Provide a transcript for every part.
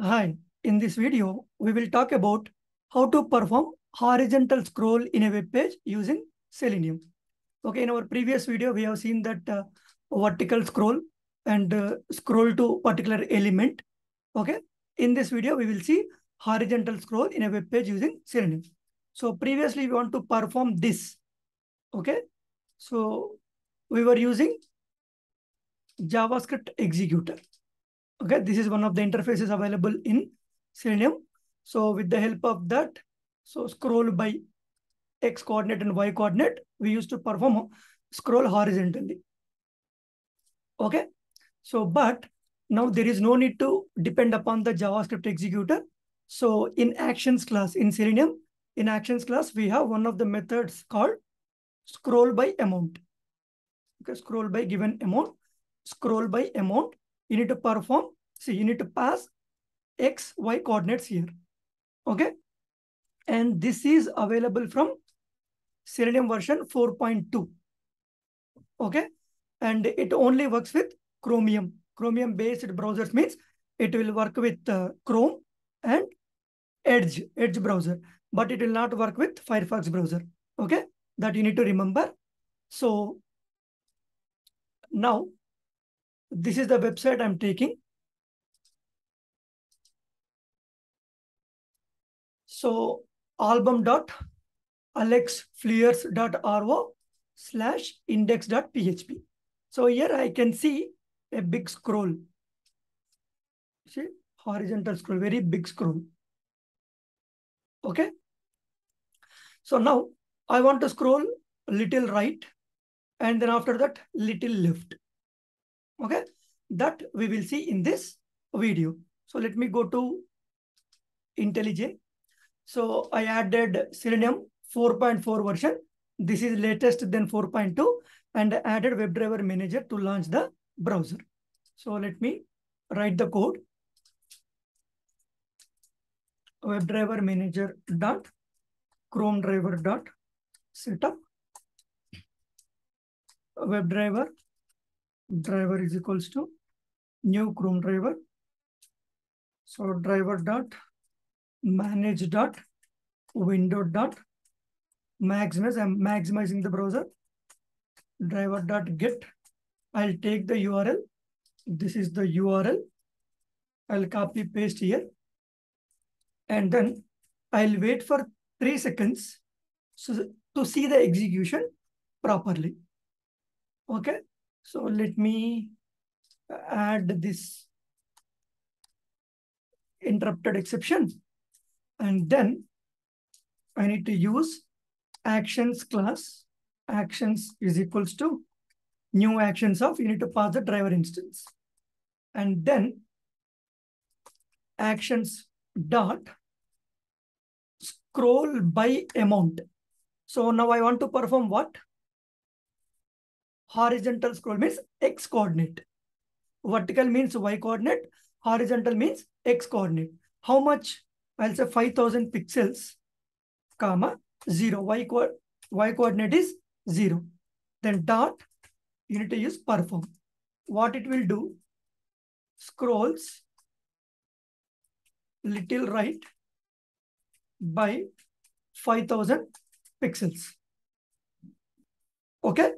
Hi, in this video, we will talk about how to perform horizontal scroll in a web page using Selenium. Okay, in our previous video, we have seen that uh, vertical scroll and uh, scroll to particular element. Okay, in this video, we will see horizontal scroll in a web page using Selenium. So previously, we want to perform this. Okay, so we were using JavaScript executor. Okay, this is one of the interfaces available in Selenium. So with the help of that, so scroll by X coordinate and Y coordinate, we used to perform scroll horizontally. Okay, so but now there is no need to depend upon the JavaScript executor. So in actions class in Selenium, in actions class, we have one of the methods called scroll by amount. Okay, scroll by given amount, scroll by amount. You need to perform, see, you need to pass X, Y coordinates here. Okay. And this is available from Selenium version 4.2. Okay. And it only works with Chromium. Chromium based browsers means it will work with uh, Chrome and Edge, Edge browser, but it will not work with Firefox browser. Okay. That you need to remember. So now this is the website I'm taking. So album.alexfleurs.ro slash index.php. So here I can see a big scroll. See, horizontal scroll, very big scroll. Okay. So now I want to scroll a little right and then after that little left. Okay. That we will see in this video. So let me go to IntelliJ. So I added Selenium 4.4 version. This is latest than 4.2 and added WebDriver Manager to launch the browser. So let me write the code. WebDriver Manager dot Chrome driver dot setup. WebDriver driver is equals to new Chrome driver. So driver dot manage dot window dot maximize. I'm maximizing the browser. Driver dot get. I'll take the URL. This is the URL. I'll copy paste here. And then I'll wait for three seconds so to see the execution properly. Okay. So let me add this interrupted exception. And then I need to use actions class. Actions is equals to new actions of, you need to pass the driver instance. And then actions dot scroll by amount. So now I want to perform what? Horizontal scroll means X coordinate. Vertical means Y coordinate. Horizontal means X coordinate. How much? I'll say 5000 pixels, comma, zero. Y, co y coordinate is zero. Then dot, you need to use perform. What it will do, scrolls little right by 5000 pixels. Okay.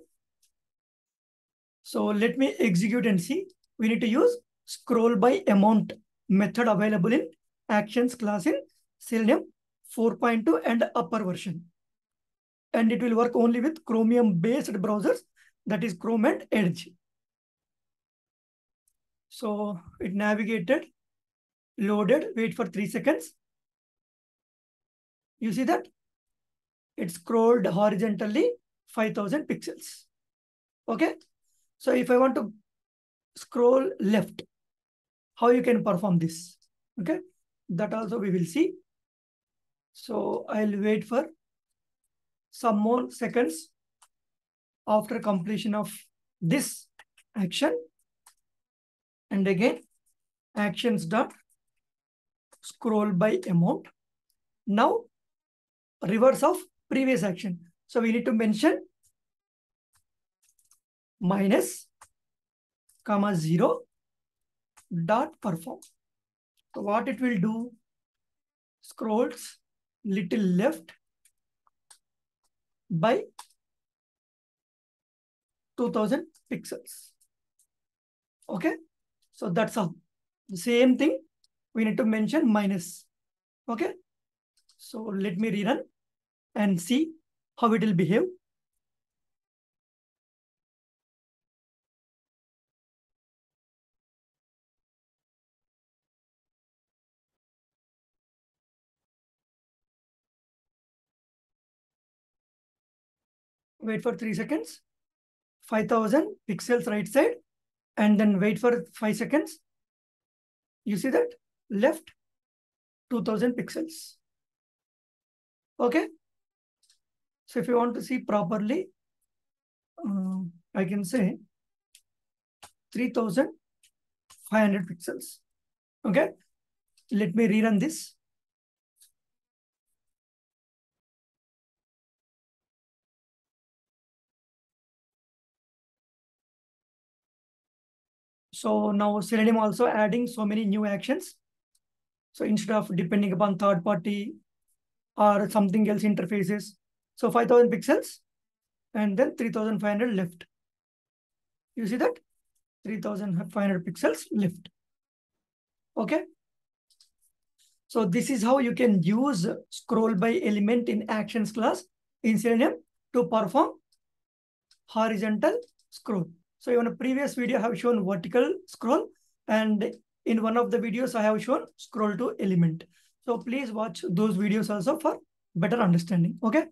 So let me execute and see. We need to use scroll by amount method available in actions class in Selenium 4.2 and upper version. And it will work only with Chromium based browsers, that is Chrome and Edge. So it navigated, loaded, wait for three seconds. You see that? It scrolled horizontally 5000 pixels. Okay. So if I want to scroll left, how you can perform this? Okay. That also we will see. So I'll wait for some more seconds after completion of this action. And again, actions dot scroll by amount. Now, reverse of previous action. So we need to mention minus comma zero dot perform. So what it will do, scrolls little left by 2000 pixels. Okay, so that's all. The same thing, we need to mention minus. Okay, so let me rerun and see how it will behave. Wait for three seconds. 5000 pixels right side and then wait for five seconds. You see that? Left 2000 pixels. Okay. So if you want to see properly, uh, I can say 3500 pixels. Okay. Let me rerun this. So now Selenium also adding so many new actions. So instead of depending upon third party or something else interfaces, so 5000 pixels and then 3500 left. You see that? 3500 pixels left. Okay. So this is how you can use scroll by element in actions class in Selenium to perform horizontal scroll. So in a previous video, I have shown vertical scroll and in one of the videos, I have shown scroll to element. So please watch those videos also for better understanding. Okay.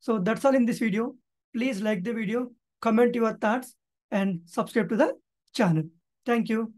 So that's all in this video. Please like the video, comment your thoughts and subscribe to the channel. Thank you.